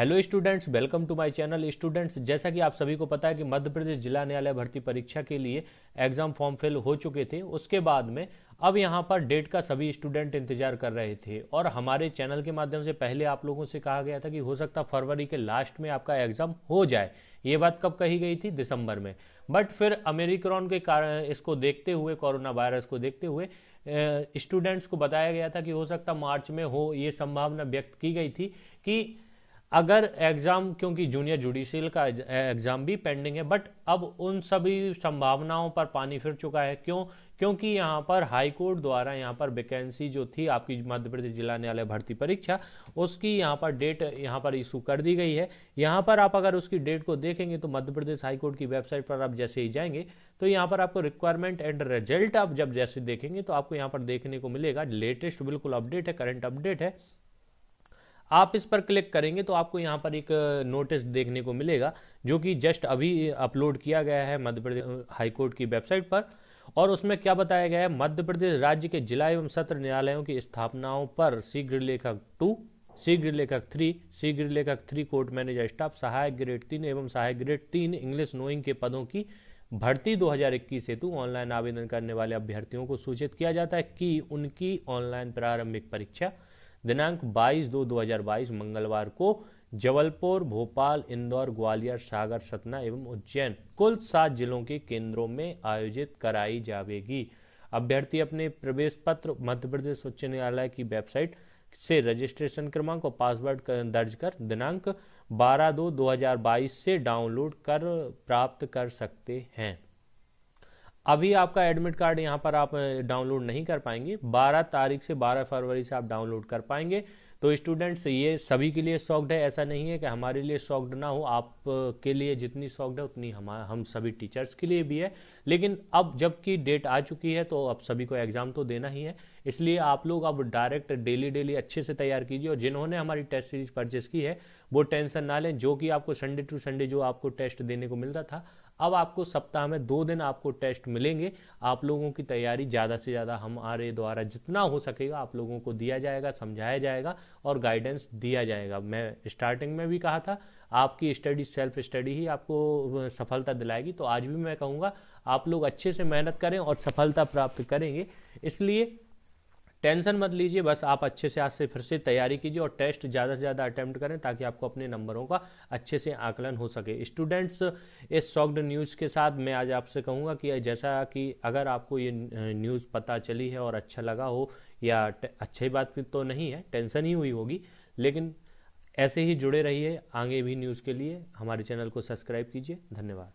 Hello students welcome to my channel students जैसा कि आप सभी को पता है कि मध्य प्रदेश जिला न्यायालय भर्ती परीक्षा के लिए एग्ज़ाम फॉर्म फिल हो चुके थे। उसके बाद में अब यहाँ पर डेट का सभी स्टूडेंट इंतज़ार कर रहे थे। और हमारे चैनल के माध्यम से पहले आप लोगों से कहा गया था कि हो सकता फरवरी के लास्ट में आपका एग्ज़ाम हो जाए। ये बात कब कही गई थी? दिसंबर में। बट फिर अमेरिक्रॉन के कारण इसको देखते हुए, कोरोना वायरस को देखते हुए स्टूडेंट्स को बताया गया था कि हो सकता मार्च में हो। ये संभावना व्यक्त की गई थी कि अगर एग्ज़ाम, क्योंकि जूनियर जुडिशियल का एग्ज़ाम भी पेंडिंग है, बट अब उन सभी संभावनाओं पर पानी फिर चुका है। क्यों? क्योंकि यहाँ पर हाई कोर्ट द्वारा यहाँ पर वैकेंसी जो थी आपकी मध्य प्रदेश जिला न्यायालय भर्ती परीक्षा, उसकी यहाँ पर डेट यहाँ पर इशू कर दी गई है। यहाँ पर आप अगर उसकी डेट को देखेंगे तो मध्य प्रदेश हाई कोर्ट की वेबसाइट पर आप जैसे ही जाएँगे तो यहाँ पर आपको रिक्वायरमेंट एंड रिज़ल्ट आप जब जैसे देखेंगे तो आपको यहाँ पर देखने को मिलेगा। लेटेस्ट बिल्कुल अपडेट है, करंट अपडेट है। आप इस पर क्लिक करेंगे तो आपको यहाँ पर एक नोटिस देखने को मिलेगा, जो कि जस्ट अभी अपलोड किया गया है मध्य प्रदेश हाईकोर्ट की वेबसाइट पर। और उसमें क्या बताया गया है? मध्य प्रदेश राज्य के जिला एवं सत्र न्यायालयों की स्थापनाओं पर शीघ्र लेखक टू, शीघ्र लेखक थ्री, शीघ्र लेखक थ्री कोर्ट मैनेजर स्टाफ, सहायक ग्रेड तीन एवं सहायक ग्रेड तीन इंग्लिश नोइंग के पदों की भर्ती 2021 हेतु ऑनलाइन आवेदन करने वाले अभ्यर्थियों को सूचित किया जाता है कि उनकी ऑनलाइन प्रारंभिक परीक्षा दिनांक 22 दो 2022 मंगलवार को जबलपुर, भोपाल, इंदौर, ग्वालियर, सागर, सतना एवं उज्जैन, कुल सात जिलों के केंद्रों में आयोजित कराई जाएगी अभ्यर्थी अपने प्रवेश पत्र, मध्य प्रदेश उच्च न्यायालय की वेबसाइट से रजिस्ट्रेशन क्रमांक और पासवर्ड दर्ज कर दिनांक 12 दो 2022 से डाउनलोड कर प्राप्त कर सकते हैं। अभी आपका एडमिट कार्ड यहाँ पर आप डाउनलोड नहीं कर पाएँगे। 12 तारीख से 12 फरवरी से आप डाउनलोड कर पाएँगे। तो स्टूडेंट्स ये सभी के लिए सॉक्ड है। ऐसा नहीं है कि हमारे लिए सॉक्ड ना हो। आप के लिए जितनी सॉक्ड है, उतनी हम हम सभी टीचर्स के लिए भी है। लेकिन अब जबकि डेट आ चुकी है तो अब सभी को एग्ज़ाम तो देना ही है। इसलिए आप लोग अब डायरेक्ट डेली डेली अच्छे से तैयार कीजिए। और जिन्होंने हमारी टेस्ट सीरीज़ परचेस की है, वो टेंशन ना लें। जो कि आपको संडे टू संडे जो आपको टेस्ट देने को मिलता था अब आपको सप्ताह में दो दिन आपको टेस्ट मिलेंगे। आप लोगों की तैयारी ज़्यादा से ज़्यादा हमारे द्वारा जितना हो सकेगा, आप लोगों को दिया जाएगा, समझाया जाएगा और गाइडेंस दिया जाएगा। मैं स्टार्टिंग में भी कहा था, आपकी स्टडी सेल्फ स्टडी ही आपको सफलता दिलाएगी। तो आज भी मैं कहूँगा, आप लोग अच्छे से मेहनत करें और सफलता प्राप्त करेंगे। इसलिए टेंशन मत लीजिए, बस आप अच्छे से आज से फिर से तैयारी कीजिए और टेस्ट ज़्यादा से ज़्यादा अटैम्प्ट करें ताकि आपको अपने नंबरों का अच्छे से आकलन हो सके। स्टूडेंट्स, इस सॉक्ड न्यूज़ के साथ मैं आज आपसे कहूँगा कि जैसा कि अगर आपको ये न्यूज़ पता चली है और अच्छा लगा हो या अच्छी बात तो नहीं है, टेंशन ही हुई होगी, लेकिन ऐसे ही जुड़े रहिए आगे भी न्यूज़ के लिए। हमारे चैनल को सब्सक्राइब कीजिए। धन्यवाद।